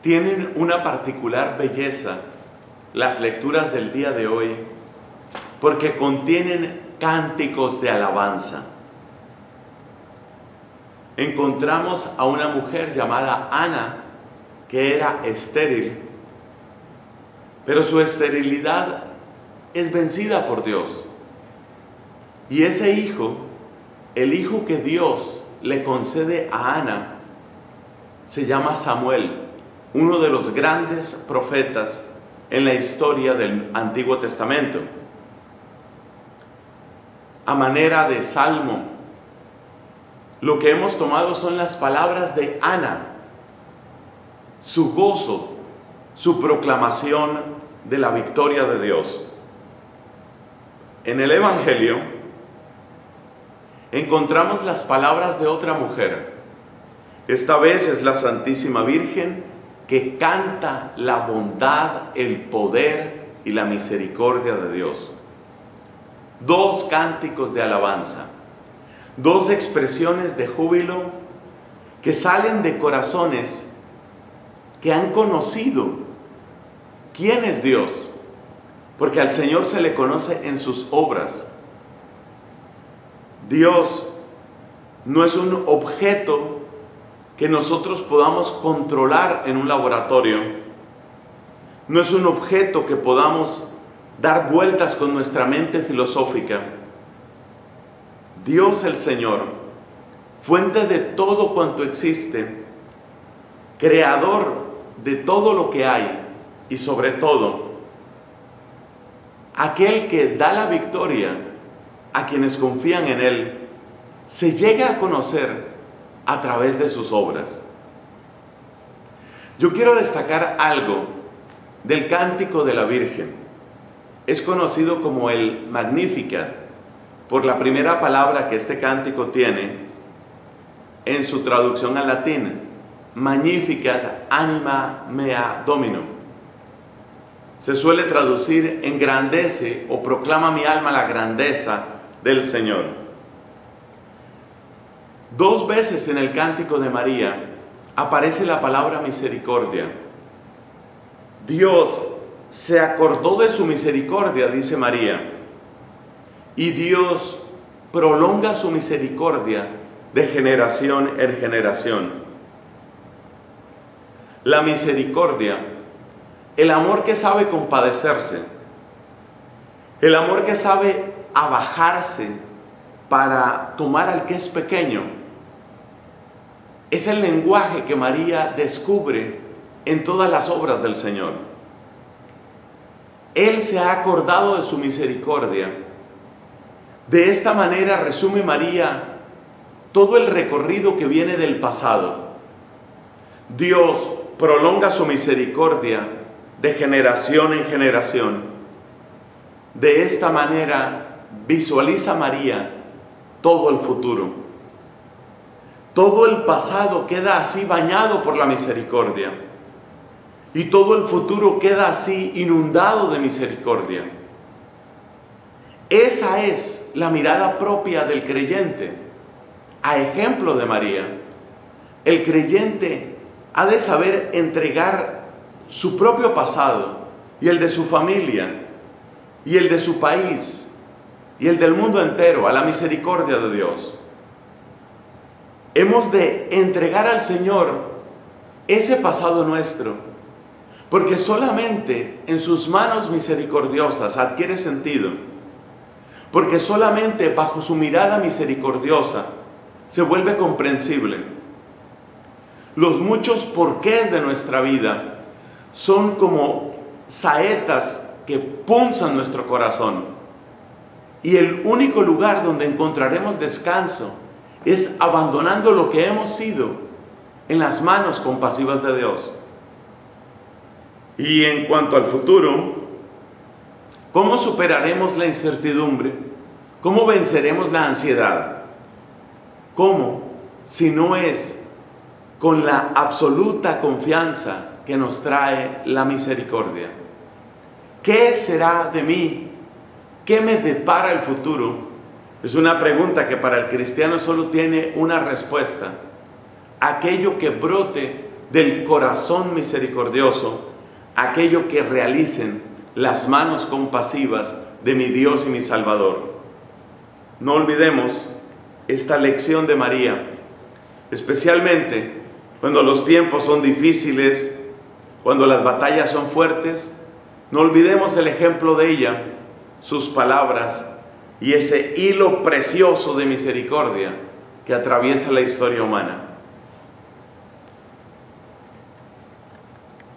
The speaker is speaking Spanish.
tienen una particular belleza las lecturas del día de hoy porque contienen cánticos de alabanza. Encontramos a una mujer llamada Ana que era estéril, pero su esterilidad es vencida por Dios. Y ese hijo, el hijo que Dios le concede a Ana, se llama Samuel, uno de los grandes profetas en la historia del Antiguo Testamento. A manera de salmo, lo que hemos tomado son las palabras de Ana, su gozo, su proclamación de la victoria de Dios. En el Evangelio encontramos las palabras de otra mujer. Esta vez es la Santísima Virgen que canta la bondad, el poder y la misericordia de Dios. Dos cánticos de alabanza, dos expresiones de júbilo que salen de corazones que han conocido quién es Dios, porque al Señor se le conoce en sus obras. Dios no es un objeto que nosotros podamos controlar en un laboratorio. No es un objeto que podamos dar vueltas con nuestra mente filosófica. Dios el Señor, fuente de todo cuanto existe, creador de todo lo que hay y sobre todo, aquel que da la victoria a quienes confían en Él, se llega a conocer a través de sus obras. Yo quiero destacar algo del cántico de la Virgen. Es conocido como el Magnificat por la primera palabra que este cántico tiene en su traducción al latín, Magnificat anima mea domino. Se suele traducir engrandece o proclama mi alma la grandeza del Señor. Dos veces en el cántico de María aparece la palabra misericordia. Dios se acordó de su misericordia, dice María, y Dios prolonga su misericordia de generación en generación. La misericordia, el amor que sabe compadecerse, el amor que sabe abajarse para tomar al que es pequeño, es el lenguaje que María descubre en todas las obras del Señor. Él se ha acordado de su misericordia. De esta manera resume María todo el recorrido que viene del pasado. Dios prolonga su misericordia de generación en generación. De esta manera visualiza María todo el futuro. Todo el pasado queda así bañado por la misericordia. Y todo el futuro queda así inundado de misericordia. Esa es la mirada propia del creyente. A ejemplo de María, el creyente ha de saber entregar su propio pasado y el de su familia y el de su país y el del mundo entero a la misericordia de Dios. Hemos de entregar al Señor ese pasado nuestro, porque solamente en sus manos misericordiosas adquiere sentido, porque solamente bajo su mirada misericordiosa se vuelve comprensible. Los muchos porqués de nuestra vida son como saetas que punzan nuestro corazón. Y el único lugar donde encontraremos descanso es abandonando lo que hemos sido en las manos compasivas de Dios. Y en cuanto al futuro, ¿cómo superaremos la incertidumbre? ¿Cómo venceremos la ansiedad? ¿Cómo? Si no es con la absoluta confianza que nos trae la misericordia. ¿Qué será de mí? ¿Qué me depara el futuro? Es una pregunta que para el cristiano solo tiene una respuesta. Aquello que brote del corazón misericordioso aquello que realicen las manos compasivas de mi Dios y mi Salvador. No olvidemos esta lección de María, especialmente cuando los tiempos son difíciles, cuando las batallas son fuertes, no olvidemos el ejemplo de ella, sus palabras y ese hilo precioso de misericordia que atraviesa la historia humana.